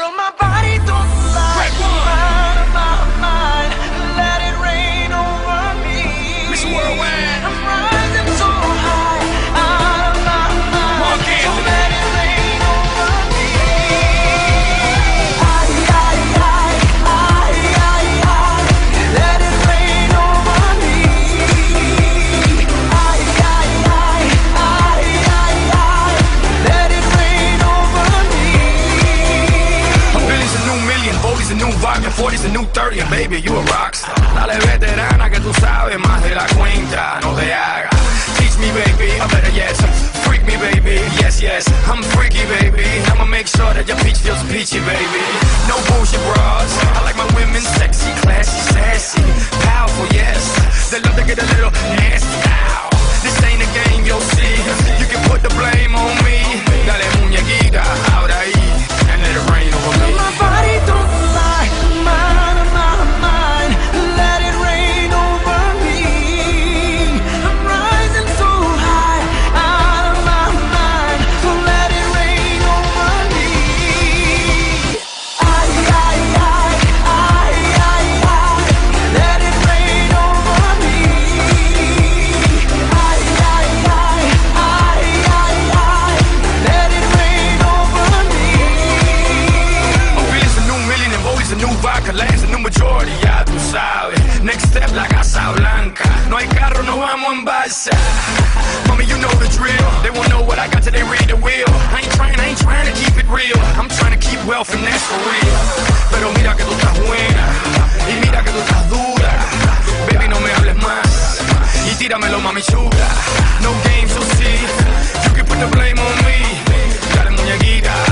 girl, my body. new vibe your 40's a new 30, and baby, you a rockstar. Dale veterana que tú sabes más de la cuenta, no te hagas. Teach me, baby, I better yes. Freak me, baby, yes, yes. I'm freaky, baby. I'ma make sure that your peach feels peachy, baby. No bullshit bras. I like my women hay carro, no vamos en balsa. Mommy, you know the drill. They won't know what I got till they read the wheel. I ain't trying, I ain't trying to keep it real. I'm trying to keep wealth and that's for real. Pero mira que tú estás buena. Y mira que tú estás dura. Baby, no me hables más. Y tíramelo, mami chula. No games, oh, so see. You can put the blame on me. Dale, muñequita.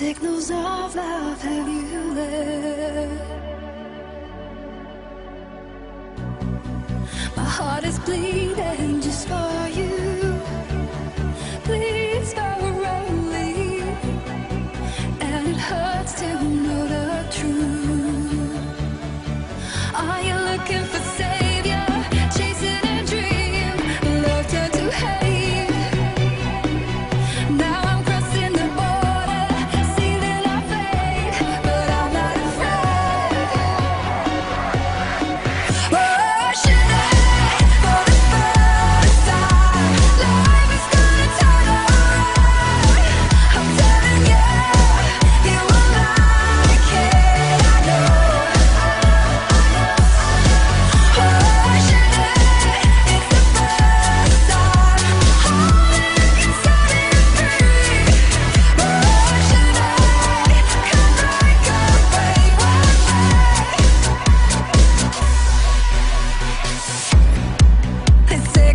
signals of love, have you left? My heart is bleeding just for you. Please go only, and it hurts to know the truth. Are you looking for safety?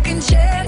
can chance.